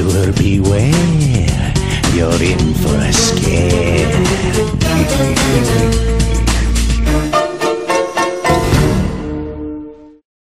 Sailor beware, you're in for a scare.